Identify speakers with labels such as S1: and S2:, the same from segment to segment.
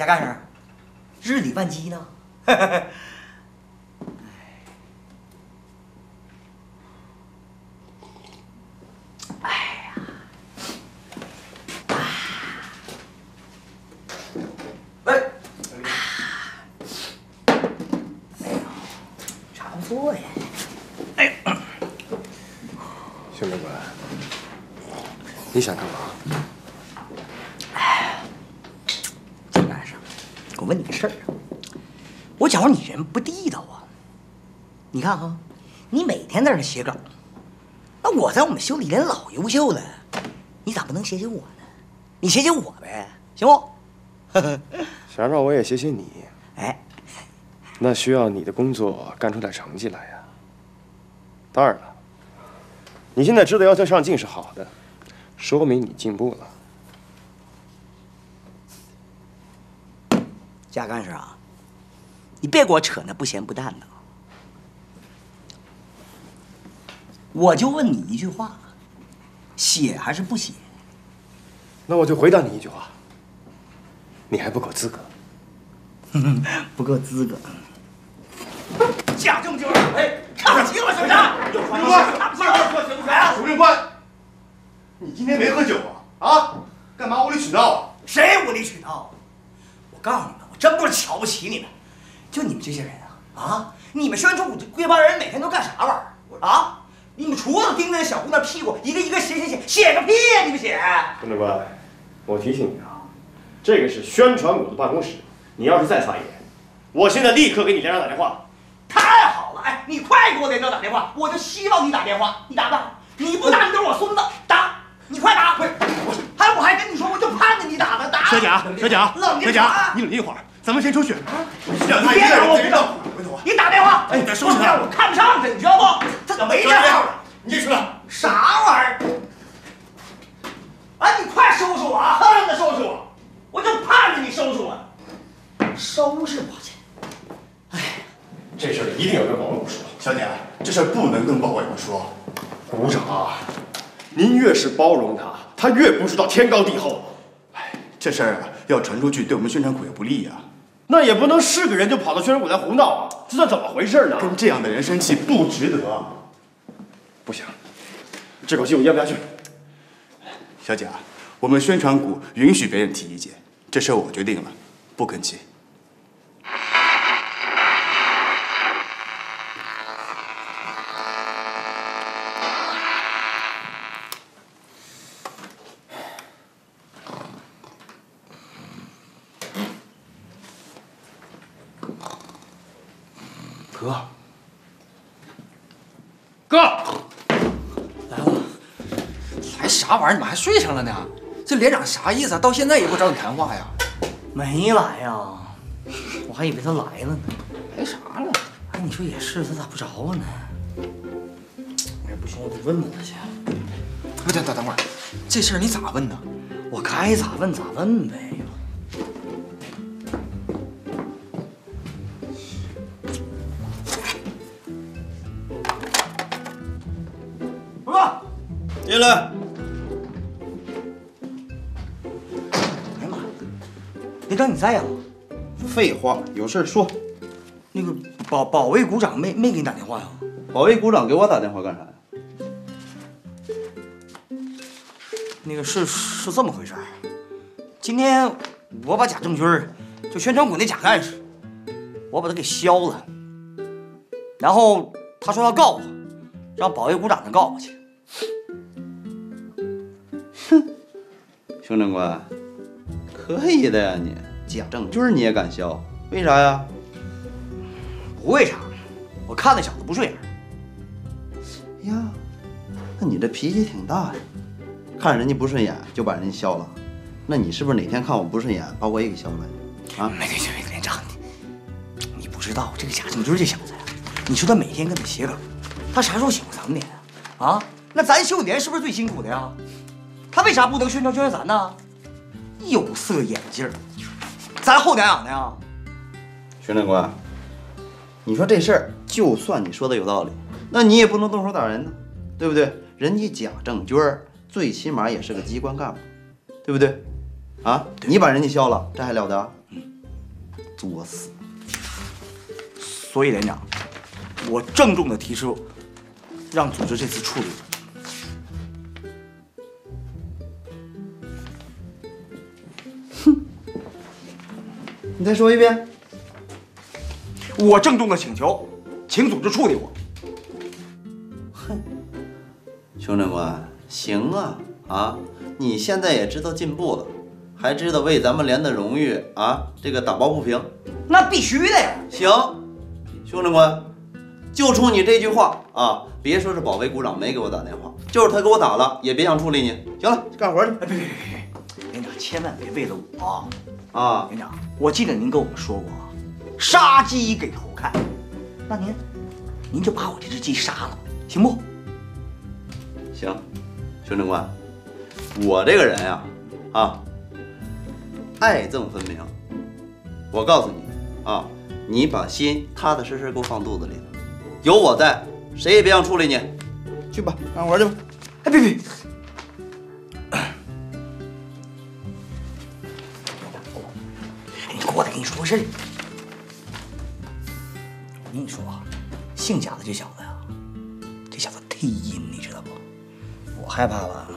S1: 贾干事，日理万机呢。哎呀，喂，哎呀，差不多呀。
S2: 宣传官，你想干嘛？
S1: 贾干事，我问你个事儿啊，我觉着你人不地道啊。你看哈，你每天在这写稿，那我在我们修理连老优秀了，你咋不能写写我呢？你写写我呗，行不？
S2: 想让我也写写你，
S1: 哎，
S2: 那需要你的工作干出点成绩来呀。当然了，你现在知道要求上进是好的，说明你进步了。
S1: 贾干事啊，你别给我扯那不咸不淡的啊。我就问你一句话，写还是不写？
S2: 那我就回答你一句话：你还不够资格。
S1: 不够资格。
S3: 假正军，哎，看清了是不是？有传说，慢慢说行不行？
S4: 主任官，你今天没喝酒啊？啊？干嘛无理取闹啊？
S1: 谁无理取闹？我告诉你们，我真不是瞧不起你们，就你们这些人啊啊！你们宣传部这这帮人每天都干啥玩意儿啊？你们除了盯着那小姑娘屁股，一个一个写写写，写个屁呀！你们写？
S2: 宣传官，我提醒你啊，这个是宣传部的办公室，你要是再撒野，我现在立刻给你连长打电话。
S1: 太好了，哎，你快给我连长打电话，我就希望你打电话，你打不打？你不打，你就是我孙子，打，你快打！不是，还我还跟你说，我就盼着你打呢，打！
S3: 小贾，小贾，
S1: 冷静
S3: 小贾
S1: 啊，
S3: 你冷静一会儿，咱们先出去。
S4: 啊
S1: 你别打我别打
S4: 闹，回头啊！
S1: 你打电话，
S3: 哎你再收拾他
S1: 不然我看不上他，你知道不？他可没这样的。
S4: 你这出来！
S1: 啥玩意儿？哎，你快收拾我啊！恨的收拾我，我就盼着你收拾我。收拾我去！
S2: 哎这事儿一定要跟王总说。
S4: 小姐，这事儿不能跟保委员说。
S2: 股长啊，您越是包容他，他越不知道天高地厚。
S4: 哎，这事儿啊，要传出去，对我们宣传股也不利呀、
S2: 那也不能是个人就跑到宣传股来胡闹啊！这算怎么回事呢？
S4: 跟这样的人生气不值得。
S2: 不行，这口气我咽不下去。
S4: 小贾，我们宣传股允许别人提意见，这事我决定了，不跟气。
S2: 哥，
S5: 哥，来了，还啥玩意儿？你们还睡上了呢？这连长啥意思啊？到现在也不找你谈话呀？
S1: 没来呀，我还以为他来了呢。
S5: 来啥了？
S1: 哎，你说也是，他咋不找我呢？哎，不行，我得问问他去。
S5: 不，等等等会儿，这事儿你咋问呢？
S1: 我该咋问咋问呗。哥，
S3: 进来。
S1: 在呀？
S6: 废话，有事儿说。
S1: 那个保保卫股长没没给你打电话呀？
S6: 保卫股长给我打电话干啥呀？
S1: 那个是是这么回事儿，今天我把贾正军儿就宣传股那贾干事，我把他给削了，然后他说要告我，让保卫股长他告我去。
S6: 哼熊长官，可以的呀你，贾正军你也敢削？为啥呀？
S1: 不为啥，我看那小子不顺眼。
S6: 呀，那你这脾气挺大呀，看人家不顺眼就把人家削了，那你是不是哪天看我不顺眼，把我也给削了呀？啊？
S1: 没没没，连长，你你不知道这个贾正军这小子呀，你说他每天跟他写稿，他啥时候喜欢咱们脸啊？啊？那咱秀年是不是最辛苦的呀？他为啥不能宣传宣传咱呢？有色眼镜儿，咱后娘养的呀？
S6: 熊长官，你说这事儿，就算你说的有道理，那你也不能动手打人呢，对不对？人家贾正军儿最起码也是个机关干部，对不对？啊，你把人家削了，这还了得？作死！
S1: 所以连长，我郑重的提出，让组织这次处理。
S6: 你再说一遍。
S1: 我郑重的请求，请组织处理我。
S6: 哼熊长官，行啊啊！你现在也知道进步了，还知道为咱们连的荣誉啊这个打抱不平。
S1: 那必须的呀！
S6: 行，熊长官，就冲你这句话啊，别说是保卫股长没给我打电话，就是他给我打了，也别想处理你。行了，干活去。
S1: 哎，别别别别！连长千万别为了我
S6: 啊！
S1: 连长，我记得您跟我们说过，杀鸡给猴看。那您，您就把我这只鸡杀了，行不？
S6: 行，熊长官，我这个人呀，啊，爱憎分明。我告诉你啊，你把心踏踏实实给我放肚子里头，有我在，谁也别想处理你。去吧，干活去吧。
S1: 哎，别别！你过来，跟你说个事儿。我跟你说啊，姓贾的这小子呀，这小子忒阴，你知道不？我害怕吧，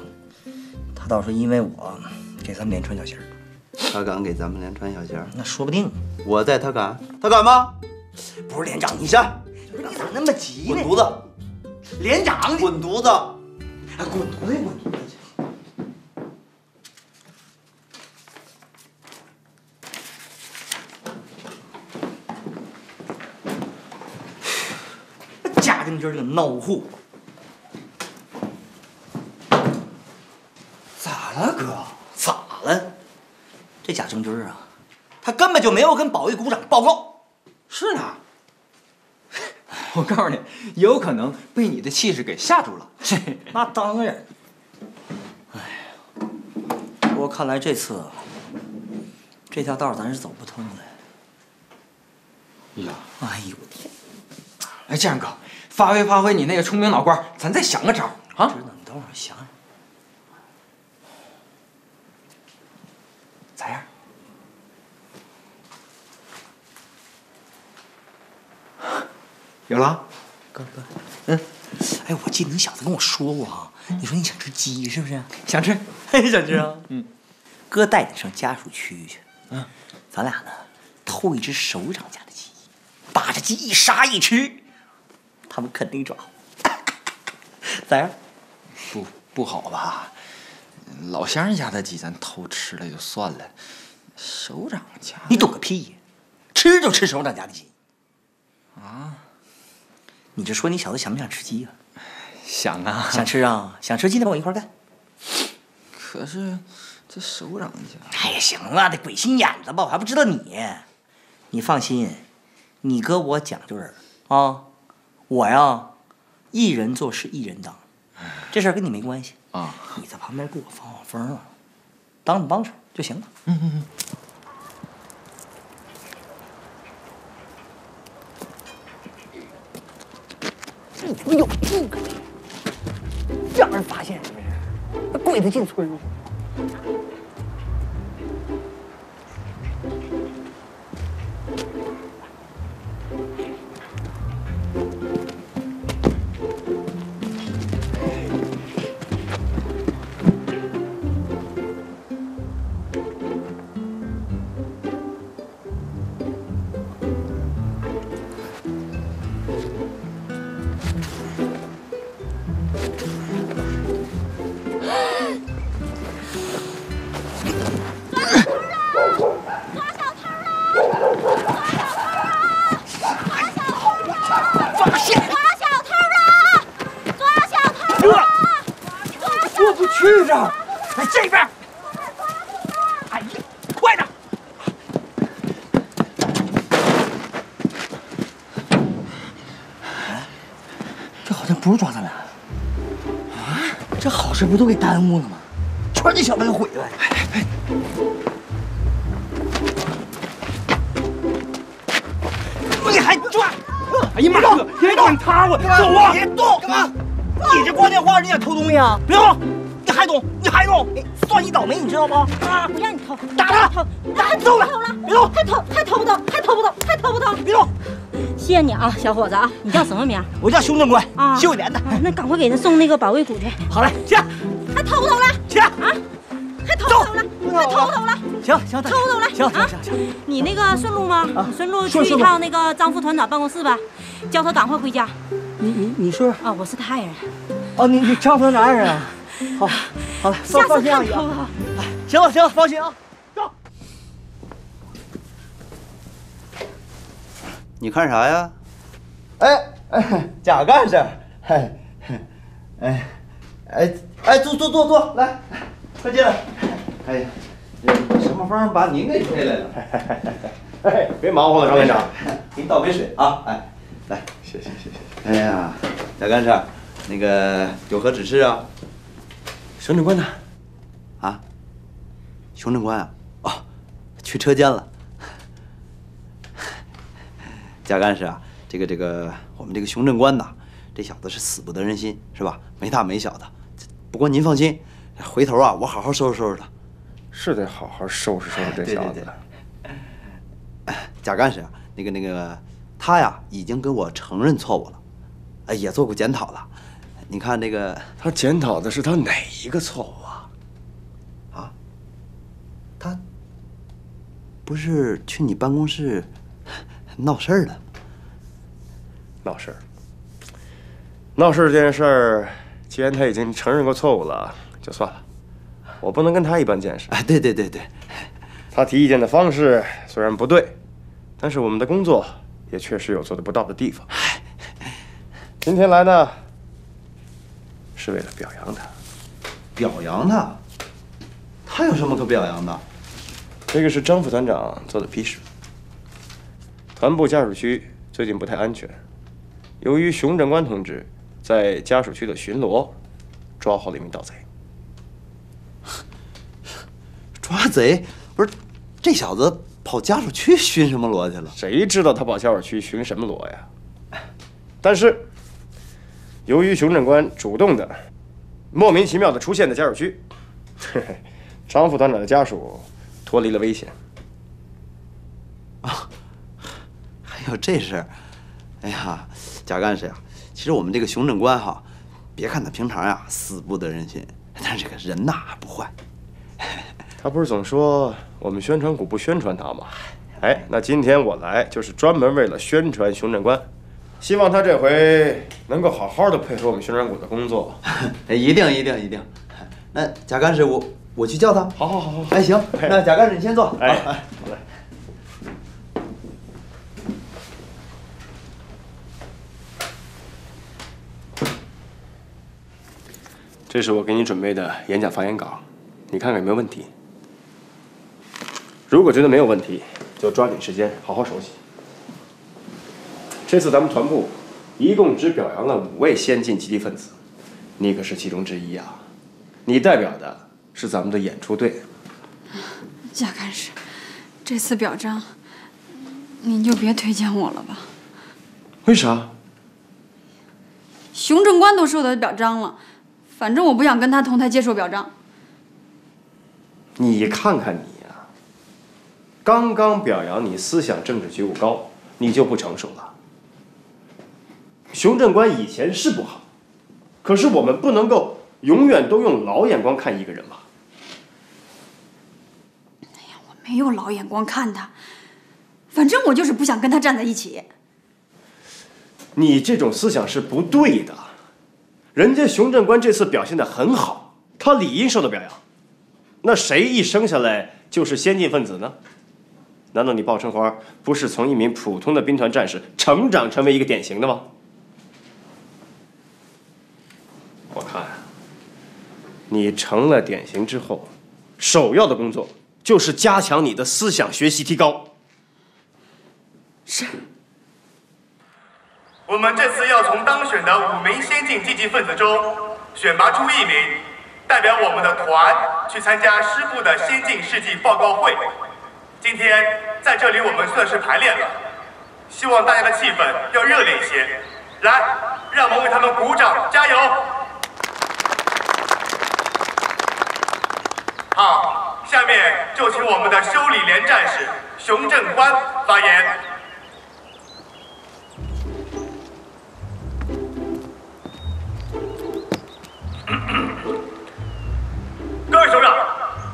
S1: 他到时候因为我给咱们连穿小鞋儿。
S6: 他敢给咱们连穿小鞋儿？
S1: 那说不定。
S6: 我在，他敢？他敢吗？
S1: 不是连长，你
S6: 先。
S1: 不是你咋那么急呢？
S6: 滚犊子！
S1: 连长，
S6: 滚犊子！
S1: 啊，滚犊子，滚犊子！贾正军这个孬货，
S5: 咋了，哥？
S1: 咋了？这贾正军啊，他根本就没有跟保卫股长报告。
S5: 是呢。我告诉你，有可能被你的气势给吓住了。
S1: 那当然。哎呀，不过看来这次这条道咱是走不通的。
S5: 呀，
S1: 哎呦我天！
S5: 哎，建哥，发挥发挥你那个聪明脑瓜，咱再想个招啊！
S1: 知道，你等会儿想想。咋样？
S5: 有了，
S1: 哥哥，嗯，哎，我记得你小子跟我说过啊，你说你想吃鸡是不是？
S5: 想吃？
S1: 想吃啊？嗯，哥带你上家属区去，
S5: 嗯，
S1: 咱俩呢偷一只首长家的鸡，把这鸡一杀一吃，他们肯定抓。咋样？
S5: 不不好吧？老乡人家的鸡咱偷吃了就算了，首长家
S1: 你懂个屁呀！吃就吃首长家的鸡。
S5: 啊？
S1: 你就说你小子想不想吃鸡啊？
S5: 想啊，
S1: 想吃啊！想吃鸡那跟我一块干。
S5: 可是这首长家……
S1: 哎呀，行了，得鬼心眼子吧，我还不知道你。你放心，你哥我讲究人啊，我呀，一人做事一人当，这事儿跟你没关系
S5: 啊。
S1: 你在旁边给我放放风啊，当当帮手就行了。
S5: 嗯嗯嗯。
S1: 你有病啊！让人发现是不是？那鬼子进村了。这好事不都给耽误了吗？全让这小子给毁了！哎哎你还抓？哎呀妈呀！别管他，我走啊！别动！干嘛？你这挂电话，你想偷东西啊？别动！你还还动，你还动，算你倒霉，你知道不？啊！
S7: 不让你偷，
S1: 打他
S7: 偷，
S1: 打他
S7: 偷了，
S1: 别动
S7: 还偷，还偷不偷，还偷不偷，还偷不偷？
S1: 别动！
S7: 谢谢你啊，小伙子啊，你叫什么名？
S1: 我叫熊正官，
S7: 啊，
S1: 秀莲的。
S7: 啊那赶快给他送那个保卫股去。
S1: 好嘞，去
S7: 还偷不偷了？
S1: 去
S7: 啊？还偷不偷了？还偷不偷了？
S1: 行行，
S7: 偷不偷了？
S1: 行行
S7: 啊
S1: 行行，
S7: 你那个顺路吗？
S1: 啊
S7: 顺路去一趟那个张副团长办公室吧，叫他赶快回家。
S1: 你你你是？
S7: 啊，我是他爱人。
S1: 哦，你你张副团长爱人啊？好，好了，放
S7: 下次
S1: 放心啊，姨啊。
S7: 看偷啊。
S1: 行了行了，放心啊。
S6: 你看啥呀？
S4: 哎哎，贾干事，哎哎哎哎，坐坐坐坐，来，快进来。哎呀，什么风把您给吹来了？
S2: 哎，别忙活了，张连长。
S6: 给你倒杯水啊！哎，来，
S2: 谢谢谢谢。
S6: 哎呀，贾干事，那个有何指示啊？
S2: 熊警官呢？
S6: 啊，熊警官啊，哦，去车间了。贾干事啊，这个这个，我们这个熊正官呐，这小子是死不得人心，是吧？没大没小的。不过您放心，回头啊，我好好收拾收拾他。
S2: 是得好好收拾收拾这
S6: 对对
S2: 小子
S6: 对。贾干事啊，那个那个，他呀已经跟我承认错误了，哎，也做过检讨了。你看那个
S2: 他检讨的是他哪一个错误啊？
S6: 啊，他不是去你办公室闹事儿了？
S2: 闹事儿。闹事儿这件事儿，既然他已经承认过错误了，就算了。我不能跟他一般见识。
S6: 哎，对对对对，
S2: 他提意见的方式虽然不对，但是我们的工作也确实有做的不到的地方。今天来呢，是为了表扬他。
S6: 表扬他，他有什么可表扬的？
S2: 这个是张副团长做的批示。团部家属区最近不太安全，由于熊正官同志在家属区的巡逻，抓获了一名盗贼。
S6: 抓贼？不是，这小子跑家属区巡什么逻去了？
S2: 谁知道他跑家属区巡什么逻呀？但是，由于熊正官主动的、莫名其妙的出现在家属区，张副团长的家属脱离了危险。
S6: 还有这事儿？哎呀，贾干事呀，其实我们这个熊正官哈，别看他平常呀死不得人心，但是这个人呐不坏。
S2: 他不是总说我们宣传股不宣传他吗？哎，那今天我来就是专门为了宣传熊镇官，希望他这回能够好好的配合我们宣传股的工作。
S6: 哎，一定一定一定。那贾干事，我我去叫他。
S2: 好好好好，
S6: 哎，行，
S2: 哎
S6: 那贾干事你先坐。
S2: 哎
S6: 啊哎，
S2: 这是我给你准备的演讲发言稿，你看看有没有问题。如果觉得没有问题，就抓紧时间好好熟悉。这次咱们团部一共只表扬了五位先进积极分子，你可是其中之一啊！你代表的是咱们的演出队。
S8: 贾干事，这次表彰，您就别推荐我了吧。
S2: 为啥？
S8: 熊正官都受到表彰了，反正我不想跟他同台接受表彰。
S2: 你看看你呀、刚刚表扬你思想政治觉悟高，你就不成熟了。熊正官以前是不好，可是我们不能够永远都用老眼光看一个人吧？
S8: 哎呀，我没有老眼光看他，反正我就是不想跟他站在一起。
S2: 你这种思想是不对的。人家熊正官这次表现的很好，他理应受到表扬。那谁一生下来就是先进分子呢？难道你鲍春花不是从一名普通的兵团战士成长成为一个典型的吗？我看，你成了典型之后，首要的工作就是加强你的思想学习提高。
S8: 是。
S9: 我们这次要从当选的五名先进积极分子中选拔出一名，代表我们的团去参加师部的先进事迹报告会。今天在这里我们算是排练了，希望大家的气氛要热烈一些。来，让我们为他们鼓掌，加油！
S10: 好，下面就请我们的修理连战士熊正官发言。各位首长，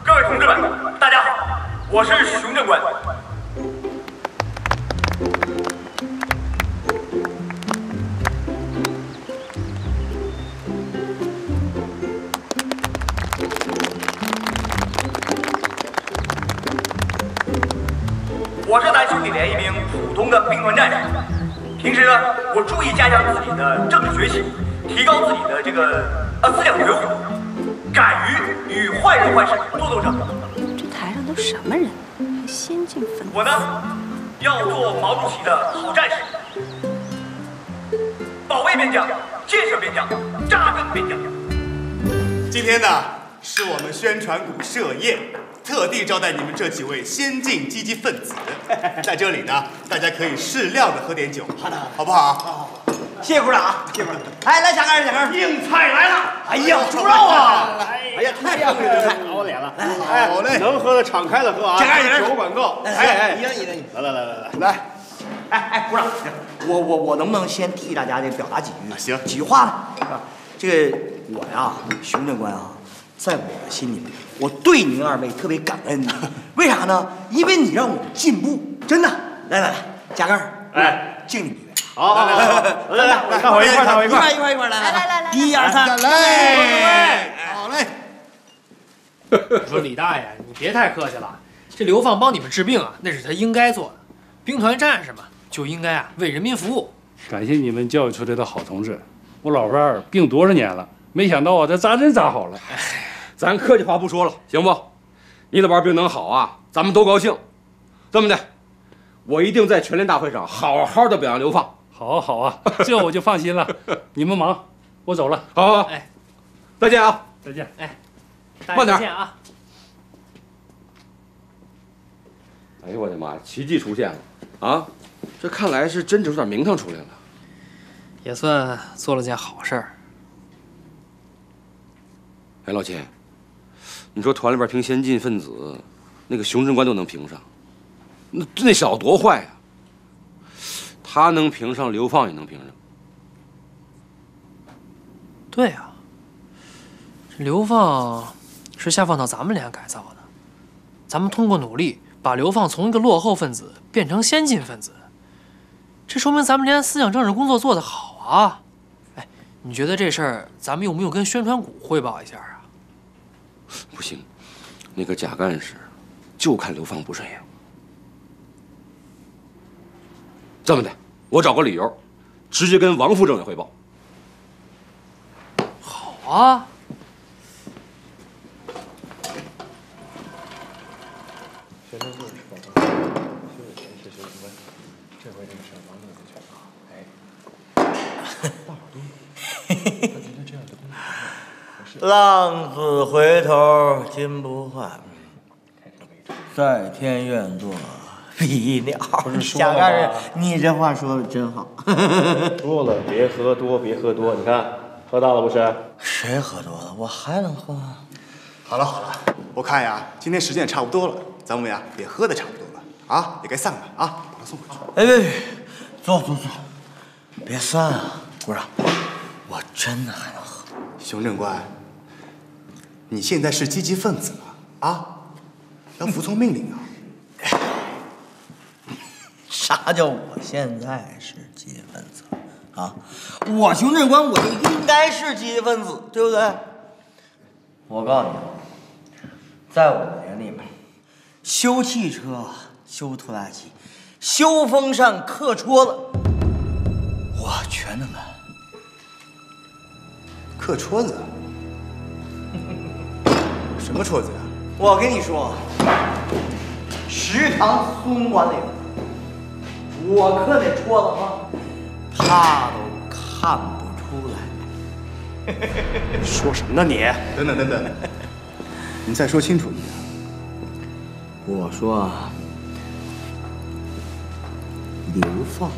S10: 各位同志们，大家好，我是熊正官。我是咱兄弟连一名普通的兵团战士，平时呢，我注意加强自己的政治学习，提高自己的这个坏人坏事斗斗争。
S11: 这台上都什么人？还先进分子？
S10: 我呢，要做毛主席的好战士，保卫边疆，建设边疆，扎根边疆。
S3: 今天呢，是我们宣传股设宴，特地招待你们这几位先进积极分子。在这里呢，大家可以适量的喝点酒，好的，好不好？
S1: 好谢谢鼓掌，谢谢鼓掌。哎，来贾干事，贾干事，
S3: 硬菜来了！
S1: 哎呀，猪肉啊！
S3: 哎呀，太棒了，太
S12: 拿我脸了。
S3: 哎，好嘞，
S12: 能喝的敞开了喝啊！
S1: 贾干事，
S12: 酒管够。
S1: 哎哎，一人一人，
S12: 来来来来来
S3: 来。
S1: 哎哎，鼓掌！我我我能不能先替大家这表达几句？
S3: 行，
S1: 几句话呢？啊，这个我呀，熊警官啊，在我的心里，我对您二位特别感恩。为啥呢？因为你让我进步，真的。来来来，加盖儿，
S12: 哎，
S1: 敬你一杯。
S12: 好，来来来来来，大伙一块，大伙一块，
S1: 一块一块来
S11: 来来来来，
S1: 一二三，
S3: 来。
S5: 我 说李大爷，你别太客气了，这流放帮你们治病啊，那是他应该做的。兵团战士嘛，就应该啊为人民服务。
S13: 感谢你们教育出来的好同志。我老伴儿病多少年了，没想到啊，这扎针扎好了。
S12: 咱客气话不说了，行不？你老伴儿病能好啊，咱们都高兴。这么的，我一定在全连大会上好好的表扬刘放。
S13: 好啊好啊，这我就放心了。你们忙，我走了。
S12: 好，好，
S5: 哎，
S12: 再见啊！
S13: 再见。
S5: 哎，
S12: 慢点
S5: 见啊！
S12: 哎呦我的妈呀，奇迹出现了啊！这看来是真有点名堂出来了。
S5: 也算做了件好事儿。
S12: 哎，老秦，你说团里边评先进分子，那个熊正官都能评上，那那小子多坏呀！他能评上，刘放也能评上。
S5: 对啊，这流放是下放到咱们连改造的，咱们通过努力把刘放从一个落后分子变成先进分子，这说明咱们连思想政治工作做得好啊！哎，你觉得这事儿咱们用不用跟宣传股汇报一下啊？
S12: 不行，那个贾干事就看刘放不顺眼。这么的，我找个理由，直接跟王副政委汇报。
S5: 好啊。
S13: 宣传部是报告，修理员是修理官，这回这个事儿王总就全了。哎，大伙都，他觉得这样的工作合适。
S1: 浪子回头金不换，在天愿作比鸟。
S13: 不是说
S1: 你这话说的真好。
S12: 多了别喝多，别喝多。你看，喝大了不是？
S1: 谁喝多了？我还能喝。
S3: 好了好了，我看呀，今天时间也差不多了，咱们呀也喝的差不多了啊，也该散了啊，把他送回去。
S1: 哎别别，坐坐坐，别散啊，鼓掌。我真的还能喝。
S3: 熊正官，你现在是积极分子了啊，要服从命令啊。
S1: 啥叫我现在是积极分子啊？我熊正官我就应该是积极分子，对不对？我告诉你，在我眼里面，修汽车、修拖拉机、修风扇、刻戳子，我全能干。
S3: 刻戳子？什么戳子呀？
S1: 我跟你说，食堂孙管理，我可得戳子啊，他都看不出来。
S12: 说什么呢你？
S3: 等等等等，你再说清楚一点。
S1: 我说啊，流放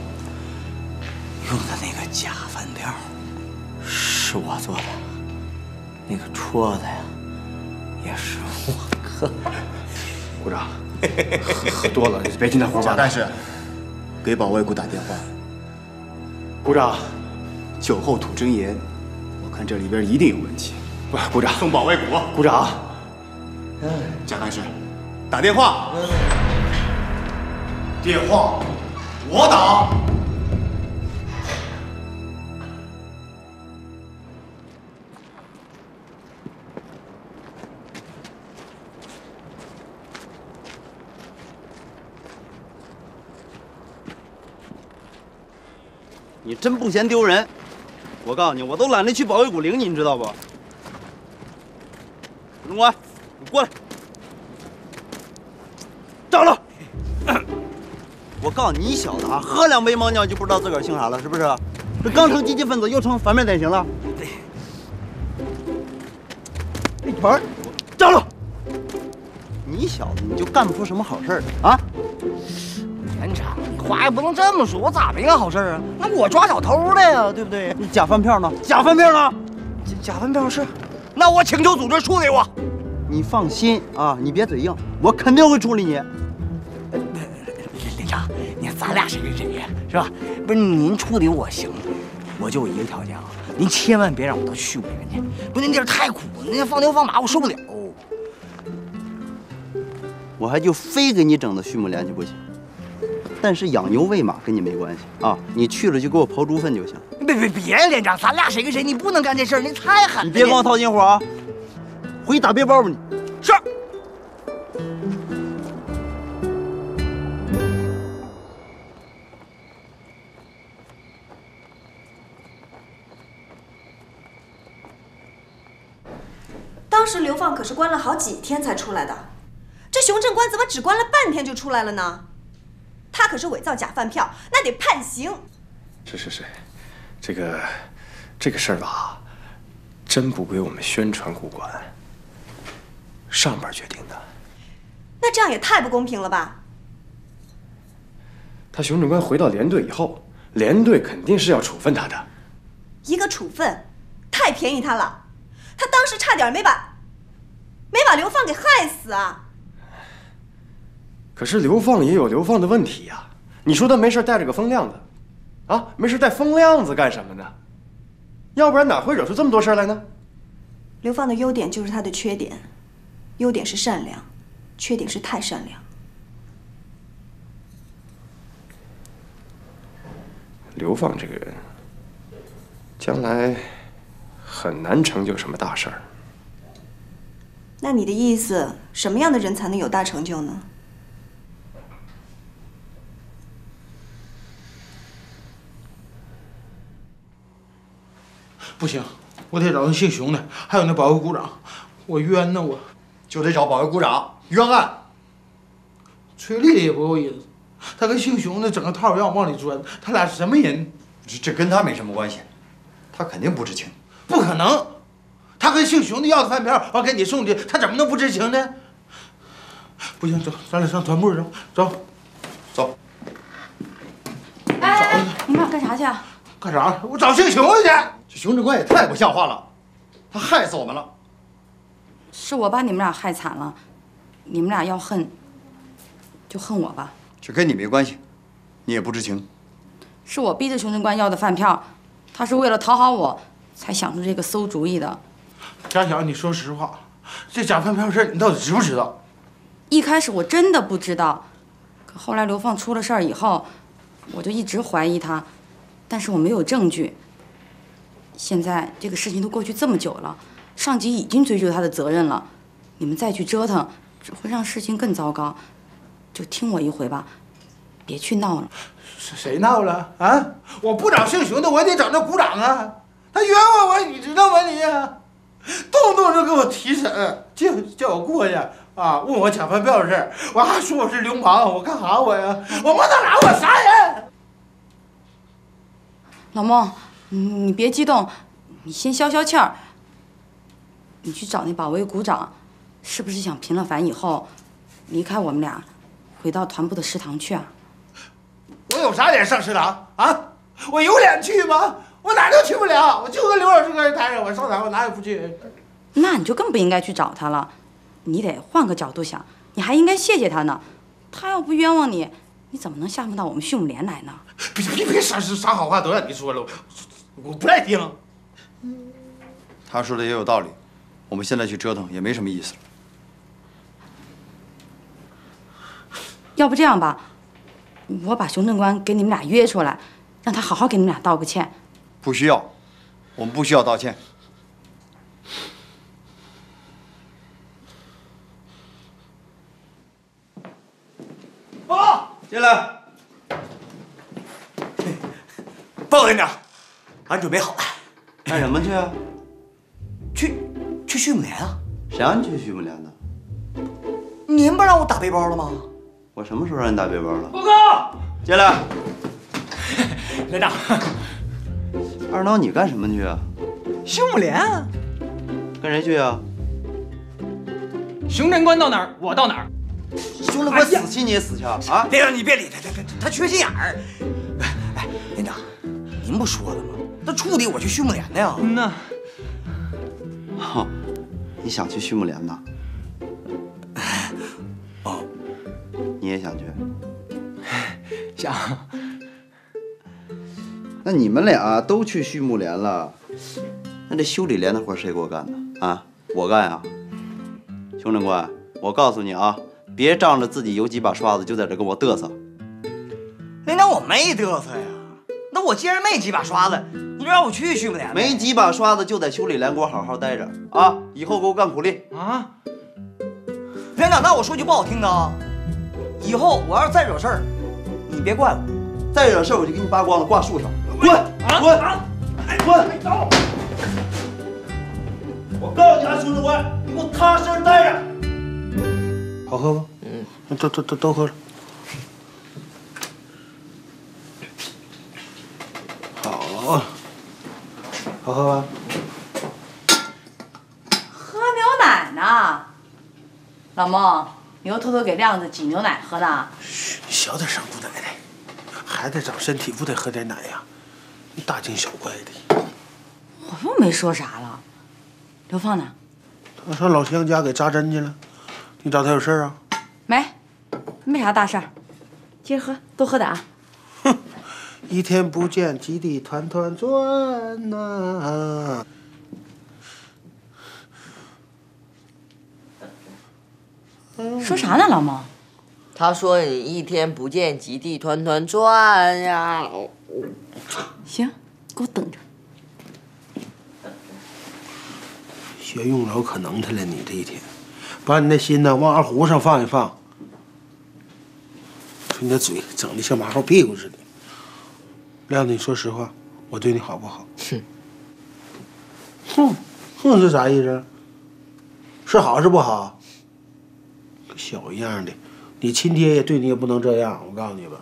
S1: 用的那个假饭票是我做的，那个戳子呀，也是我哥。
S2: 股长，喝喝多了，别进那胡
S3: 贾
S2: 吧。
S3: 干事，给保卫股打电话。
S2: 股长，
S3: 酒后吐真言，我看这里边一定有问题。
S2: 不，股长，
S3: 送保卫股。
S2: 股长，
S3: 贾干事，打电话。电话，我打。
S6: 你真不嫌丢人？我告诉你，我都懒得去保卫股领你，你知道不？总管，你过来，站了。我告诉你，你小子啊，喝两杯猫尿就不知道自个儿姓啥了，是不是？这刚成积极分子，又成反面典型了。一团儿，站了。你小子你就干不出什么好事儿啊？
S1: 话也不能这么说，我咋没干好事啊？那我抓小偷的呀，对不对？
S6: 你假饭票呢？假饭票呢？
S1: 假饭票是？那我请求组织处理我。
S6: 你放心啊，你别嘴硬，我肯定会处理你。
S1: 连长，你看咱俩谁跟谁呀？是吧？不是您处理我行，我就一个条件啊，您千万别让我到畜牧园去，不是那地儿太苦了，那放牛放马我受不了。
S6: 我还就非给你整到畜牧连去不行。但是养牛喂马跟你没关系啊，你去了就给我刨猪粪就行。
S1: 别别别，连长，咱俩谁跟谁？你不能干这事儿，你太狠了。
S6: 你别跟我套近乎啊！回去打背包吧你。
S1: 是。
S14: 当时刘放可是关了好几天才出来的，这熊正关怎么只关了半天就出来了呢？他可是伪造假饭票，那得判刑。
S2: 是是是，这个这个事儿吧，真不归我们宣传股管，上边决定的。
S14: 那这样也太不公平了吧？
S2: 他熊正官回到连队以后，连队肯定是要处分他的。
S14: 一个处分，太便宜他了。他当时差点没把没把刘放给害死啊！
S2: 可是流放也有流放的问题呀、你说他没事带着个风亮子，啊，没事带风亮子干什么呢？要不然哪会惹出这么多事儿来呢？
S14: 流放的优点就是他的缺点，优点是善良，缺点是太善良。
S2: 流放这个人，将来很难成就什么大事儿。
S14: 那你的意思，什么样的人才能有大成就呢？
S15: 不行，我得找那姓熊的，还有那保卫股长，我冤呐我！
S16: 就得找保卫股长冤案。
S15: 崔丽丽也不够意思，她跟姓熊的整个套让我往里钻，他俩什么人？
S16: 这这跟他没什么关系，他肯定不知情。
S15: 不可能，他跟姓熊的要的饭票，完给你送去，他怎么能不知情呢？不行，走，咱俩上团部去，走，
S16: 走。
S8: 哎哎哎，你们俩干啥去啊？
S15: 干啥？我找姓熊去。
S16: 这熊正官也太不像话了，他害死我们了。
S8: 是我把你们俩害惨了，你们俩要恨，就恨我吧。
S16: 这跟你没关系，你也不知情。
S8: 是我逼着熊正官要的饭票，他是为了讨好我才想出这个馊主意的。
S15: 家小，你说实话，这假饭票事儿你到底知不知道？
S8: 一开始我真的不知道，可后来刘放出了事儿以后，我就一直怀疑他，但是我没有证据。现在这个事情都过去这么久了，上级已经追究他的责任了，你们再去折腾，只会让事情更糟糕。就听我一回吧，别去闹了。
S15: 谁谁闹了啊？我不找姓熊的，我也得找那股长啊！他冤枉我，你知道吗你？动不动就给我提审，叫叫我过去啊，问我抢饭票的事儿，我还说我是流氓，我干啥我呀？我摸到哪我啥人！
S8: 老孟，你你别激动，你先消消气儿。你去找那保卫股长，是不是想平了凡以后，离开我们俩，回到团部的食堂去啊？
S15: 我有啥脸上食堂啊？我有脸去吗？我哪儿都去不了，我就跟刘老师搁这待着，我上哪我哪也不去。
S8: 那你就更不应该去找他了。你得换个角度想，你还应该谢谢他呢。他要不冤枉你，你怎么能下放到我们畜牧连来呢？
S17: 别别别，啥啥好话都让你说了，我不爱听。
S6: 他说的也有道理，我们现在去折腾也没什么意思了。
S8: 要不这样吧，我把熊正官给你们俩约出来，让他好好给你们俩道个歉。
S6: 不需要，我们不需要道歉。
S1: 报告，
S6: 进来。
S1: 报告连长，俺准备好了。
S6: 干什么去啊？
S1: 去去畜牧连啊？
S6: 谁让你去畜牧连的？
S1: 您不让我打背包了吗？
S6: 我什么时候让你打背包了？
S5: 报告，
S6: 进来。
S5: 连长，
S6: 二孬，你干什么去啊？
S1: 畜牧连啊？
S6: 跟谁去啊？
S5: 熊正官到哪儿，我到哪儿。
S6: 熊正官死气你也死去啊？啊！
S1: 连长，你别理他，他他他缺心眼儿。哎，连长，您不说了吗？那处理我去畜牧连的呀。
S5: 嗯呐。
S6: 哼，你想去畜牧连呐？
S1: 哦，
S6: 你也想去？
S5: 想。
S6: 那你们俩都去畜牧连了，那这修理连的活谁给我干呢？啊，我干呀。熊正官，我告诉你啊，别仗着自己有几把刷子就在这跟我嘚瑟。
S1: 那那，我没嘚瑟呀。那我既然没几把刷子，你就让我去畜牧连。
S6: 没几把刷子就在修理连给我好好待着啊！以后给我干苦力
S5: 啊！
S1: 连长，那我说句不好听的啊，以后我要是再惹事儿，你别怪我。
S6: 再惹事儿我就给你扒光了挂树上。滚！滚！滚！我告诉你啊，熊正官，你给我踏实待着。
S17: 好喝不？嗯，都都都都喝了。好，好喝吧？
S8: 喝牛奶呢。老孟，你又偷偷给亮子挤牛奶喝呢？
S17: 嘘，你小点声，姑奶奶。孩子长身体不得喝点奶呀？你大惊小怪的。
S8: 我又没说啥了。刘放呢？
S17: 他上老乡家给扎针去了。你找他有事啊？
S8: 没，没啥大事儿。接着喝，多喝点啊。
S17: 哼，一天不见，基地团团转呐。
S8: 说啥呢，老孟？
S18: 他说你一天不见，基地团团转呀。
S8: 行，给我等着。
S17: 学用着可能他了，你这一天，把你那心呢往二胡上放一放。说你那嘴整的像马猴屁股似的。亮子，你说实话，我对你好不好？
S18: 哼，
S17: 哼，哼是啥意思？是好是不好？小样的，你亲爹也对你也不能这样。我告诉你吧，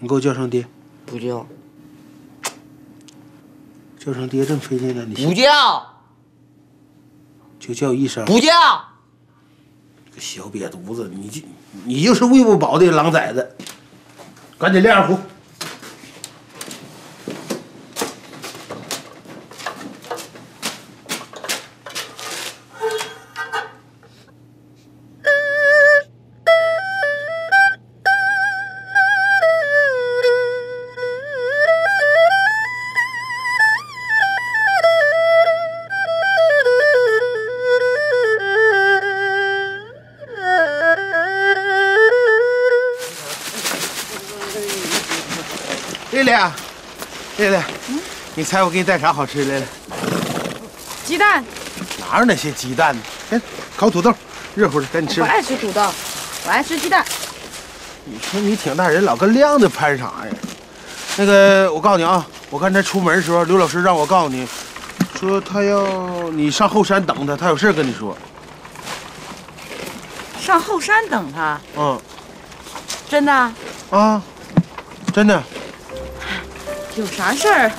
S17: 你给我叫声爹。
S18: 不叫。
S17: 叫声爹这么费劲呢？你
S18: 不叫。
S17: 就叫一声。
S18: 不叫。
S17: 个小瘪犊子，你就你就是喂不饱的狼崽子。赶紧练二胡。你猜我给你带啥好吃来了？
S8: 鸡蛋。
S17: 哪有那些鸡蛋呢？哎，烤土豆，热乎的，赶紧吃
S8: 我。爱吃土豆，我爱吃鸡蛋。
S17: 你说你挺大人，老跟亮子攀啥呀？那个，我告诉你啊，我刚才出门的时候，刘老师让我告诉你，说他要你上后山等他，他有事跟你说。
S8: 上后山等他？
S17: 嗯。
S8: 真的？
S17: 啊，真的。
S8: 有啥事儿？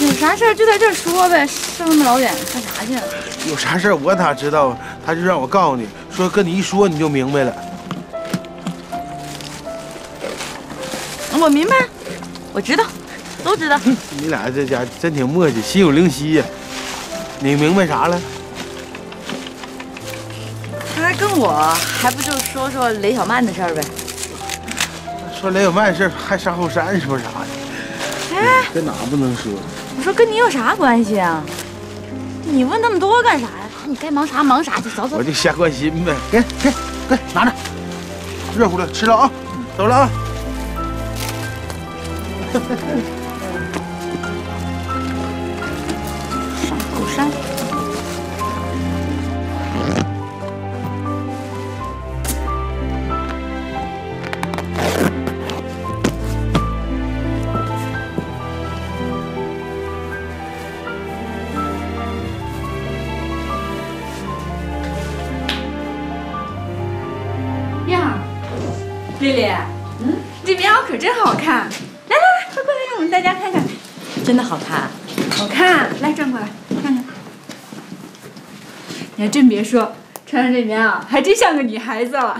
S8: 有啥事儿就在这儿说呗，上那么老远干啥去？
S17: 有啥事儿我哪知道？他就让我告诉你，说跟你一说你就明白了。
S8: 我明白，我知道，都知道。
S17: 你俩这家真挺磨叽，心有灵犀呀。你明白啥了？
S8: 他
S19: 儿跟我，还不就说说雷小曼的事儿呗？
S17: 说雷小曼的事儿还上后山说啥呢？
S19: 哎，
S17: 在哪不能说？
S19: 我说跟你有啥关系啊？你问那么多干啥呀？你该忙啥忙啥去，走走
S17: 我。就瞎关心呗。给给给，拿着，热乎的，吃了啊，走了啊。
S20: 丽丽，嗯，这棉袄可真好看。来来来，快过来，让我们大家看看。
S19: 真的好看。
S20: 好看，来转过来看看。你还真别说，穿上这棉袄还真像个女孩子了。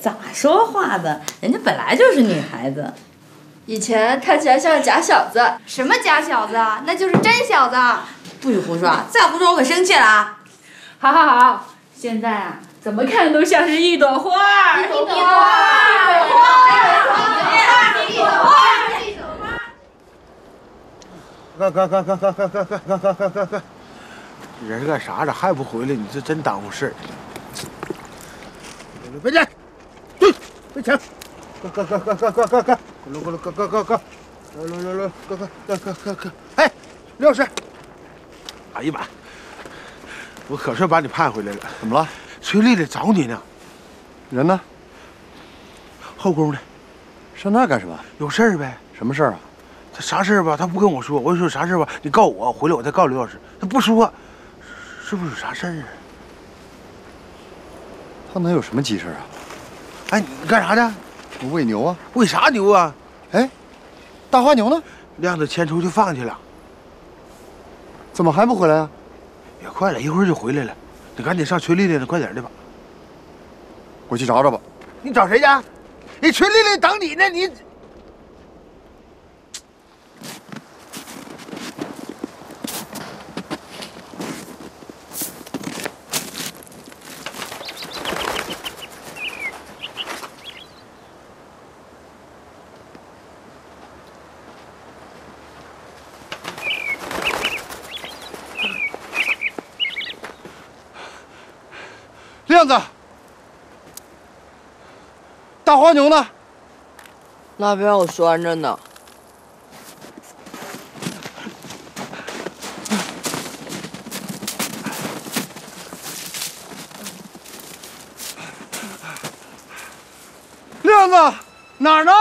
S19: 咋说话的？人家本来就是女孩子。
S20: 以前看起来像假小子，
S21: 什么假小子啊？那就是真小子。
S19: 不许胡说，再胡说我可生气了啊！
S20: 好好好，现在啊，怎么看都像是一朵花儿。
S21: 一朵花，一朵花，一朵花儿，一朵花儿。
S17: 快快快快快快快快快快快快！人是干啥的？还不回来？你这真耽误事儿。别介，对，别抢！快快快快快快快快！咕噜咕噜，快快快快！来来来来，快快快快快快！哎，刘老师，哎呀妈！我可算把你盼回来了。
S22: 怎么了？
S17: 崔丽丽找你呢。
S22: 人呢？
S17: 后宫呢？
S22: 上那干什么？
S17: 有事儿呗？
S22: 什么事儿啊？
S17: 他啥事儿吧？他不跟我说，我就说啥事儿吧？你告我，回来我再告刘老师。他不说，是不是有啥事儿啊？
S22: 他能有什么急事啊？
S17: 哎，你干啥的？
S22: 我喂牛啊。
S17: 喂啥牛啊？
S22: 哎，大花牛呢？
S17: 亮子牵出去放去了。
S22: 怎么还不回来啊？
S17: 也快了，一会儿就回来了。你赶紧上群丽丽那，快点的吧。
S22: 我去找找吧。
S17: 你找谁去？你崔丽丽等你呢，你。
S22: 亮子，大花牛呢？
S18: 那边我拴着呢。
S22: 亮子，哪儿呢？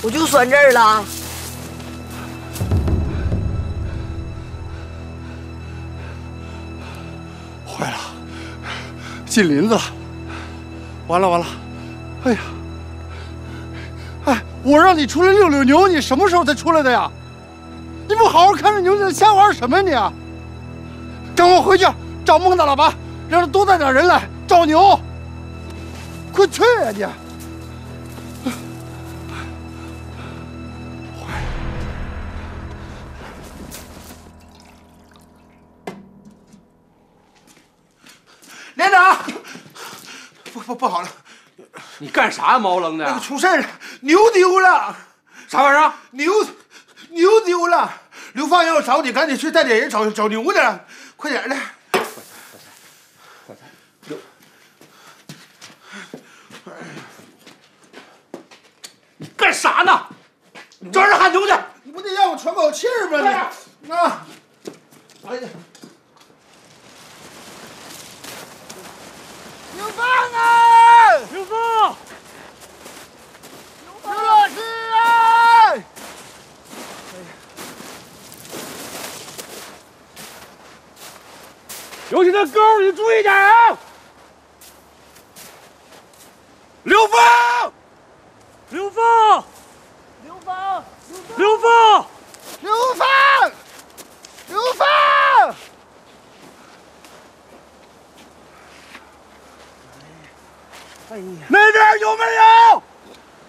S18: 我就拴这儿了。
S22: 坏了，进林子了！完了完了！哎呀，哎，我让你出来遛遛牛，你什么时候才出来的呀？你不好好看着牛，你在瞎玩什么呀你？跟我回去找孟大喇叭，让他多带点人来找牛。快去呀你！
S17: 不好了！
S12: 你干啥呀，毛愣的？
S17: 那个出事儿了，牛丢了！
S12: 啥玩意儿？
S17: 牛牛丢了！刘放要找你，赶紧去带点人找找牛去，快点的！
S12: 你干啥呢？找人喊牛去！
S17: 你不得让我喘口气儿吗？你啊！哎呀！刘放啊！
S22: 刘放！
S17: 刘老师啊！刘峰啊！刘峰！刘老师啊！
S12: 尤其那沟你注意点啊！刘峰！
S22: 刘峰！
S17: 刘峰！
S22: 刘峰！
S17: 刘峰！刘峰！哎呀！
S22: 那边有没有？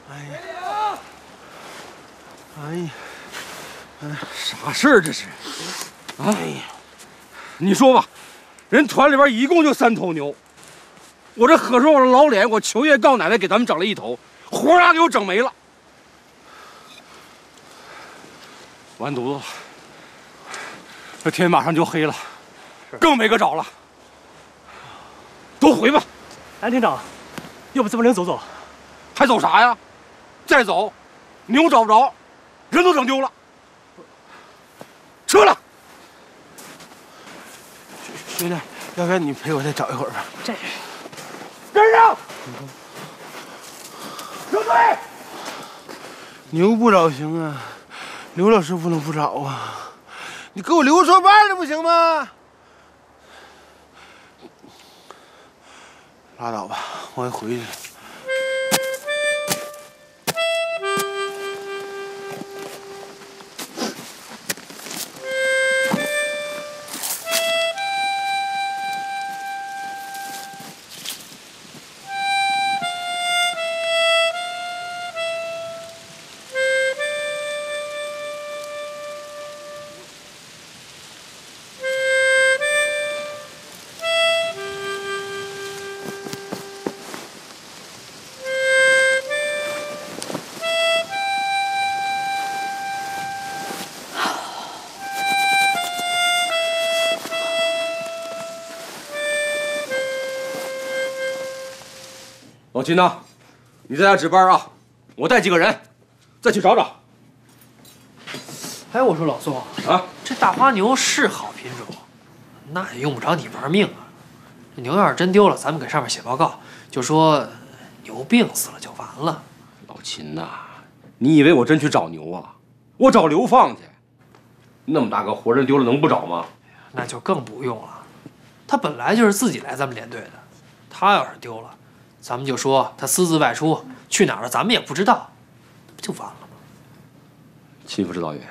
S17: 哎呀！
S22: 哎呀！哎，啥事儿这是？哎呀！你说吧，
S12: 人团里边一共就三头牛，我这可着我的老脸，我求爷告奶奶给咱们整了一头，活儿让给我整没了，完犊子了！这天马上就黑了，更没个找了。都回吧。
S23: 安厅长，要不咱们领走走？
S12: 还走啥呀？再走，牛找不着，人都整丢了。撤了。
S17: 兄弟，要不然你陪我再找一会儿吧。
S23: 这
S12: 跟上。刘队。
S17: 牛不找行啊，刘老师不能不找啊。你给我留个说伴的不行吗？拉倒吧，我也回去。了
S12: 老秦呐，你在家值班啊，我带几个人，再去找找。
S5: 哎，我说老宋
S12: 啊，
S5: 这大花牛是好品种，那也用不着你玩命啊。这牛要是真丢了，咱们给上面写报告，就说牛病死了就完了。
S12: 老秦呐，你以为我真去找牛啊？我找刘放去。那么大个活人丢了能不找吗？
S5: 那就更不用了。他本来就是自己来咱们连队的，他要是丢了，咱们就说他私自外出，去哪儿了咱们也不知道，不就完了吗？
S12: 秦副指导员，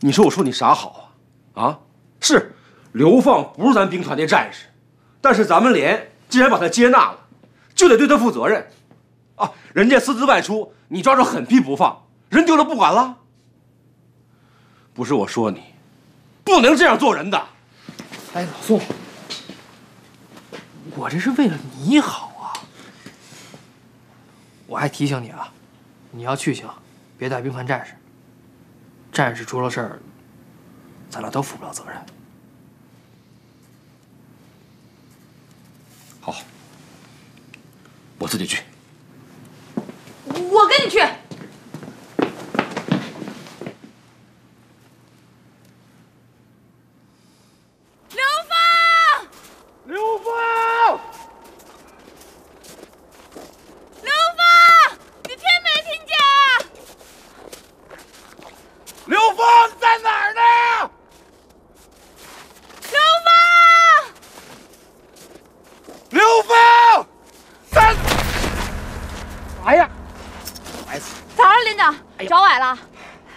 S12: 你说我说你啥好啊？啊，是刘放不是咱兵团的战士，但是咱们连既然把他接纳了，就得对他负责任啊！人家私自外出，你抓着狠批不放，人丢了不管了？不是我说你，不能这样做人的。
S5: 哎，老宋，我这是为了你好啊！我还提醒你啊，你要去行，别带兵团战士。战士出了事儿，咱俩都负不了责任。
S12: 好，我自己去。
S8: 我跟你去。
S24: 刘放，
S12: 刘放，
S24: 刘放，你听没听见啊？
S12: 刘放在哪儿呢？
S24: 刘放，
S12: 刘放，在
S8: 哎呀，咋了，连长？脚崴了？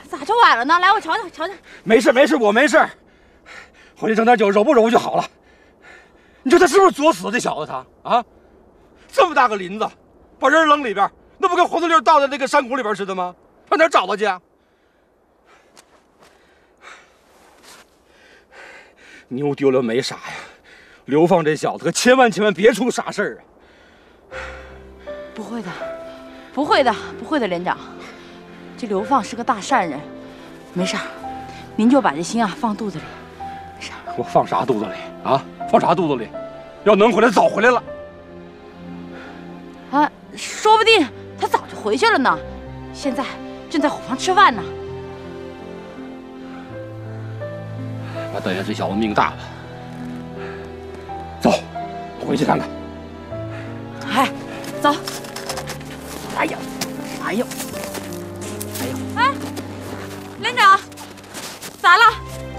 S8: 咋就崴了呢？来，我瞧瞧。
S12: 没事没事，我没事。回去整点酒揉不揉就好了。你说他是不是作死？这小子他啊，这么大个林子，把人扔里边，那不跟黄豆粒倒在那个山谷里边似的吗？上哪找他去啊？牛丢了没啥呀，刘放这小子可千万千万别出啥事儿啊！
S8: 不会的，不会的，不会的，连长。这刘放是个大善人，没事儿，您就把这心啊放肚子里。
S12: 我放啥肚子里啊？放啥肚子里？要能回来早回来了。
S8: 啊，说不定他早就回去了呢，现在正在伙房吃饭呢。
S12: 我但愿这小子命大吧。走，回去看看。
S8: 哎，走。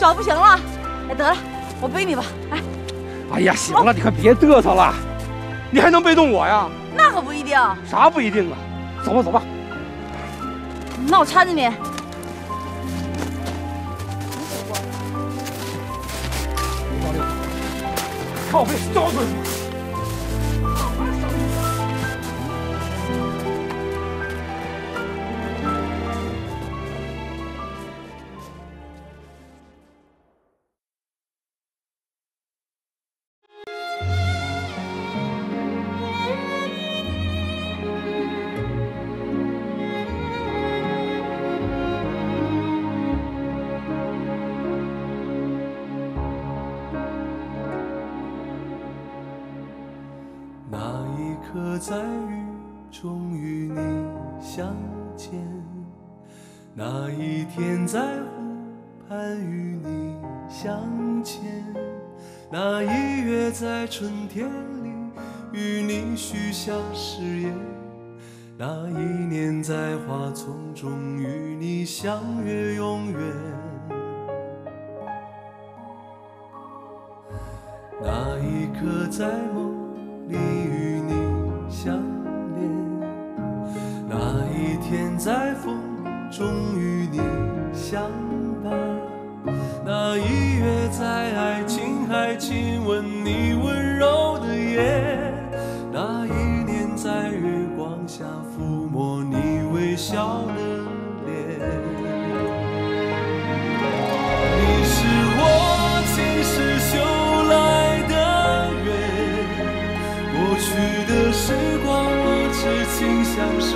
S24: 脚不行了？
S8: 哎，得了，我背你吧。哎，
S12: 哎呀，行了，你快别嘚瑟了，你还能背动我呀？
S8: 那可不一定。
S12: 啥不一定啊？走吧，走吧。
S8: 那我搀着你。
S12: 靠背，交出去！
S25: 许下誓言，那一年在花丛中与你相约永远。那一刻在梦里与你相恋，那一天在风中与你相伴，那一月在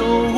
S25: 相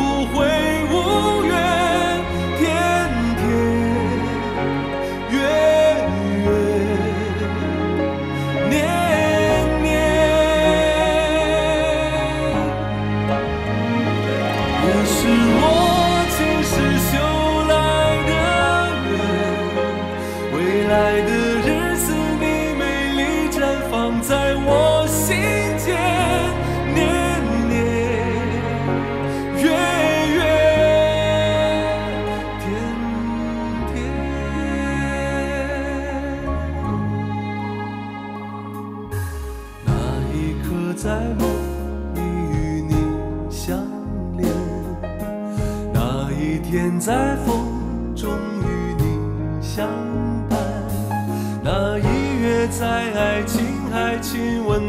S25: 在梦里与你相恋，那一天在风中与你相伴，那一月在爱情海亲吻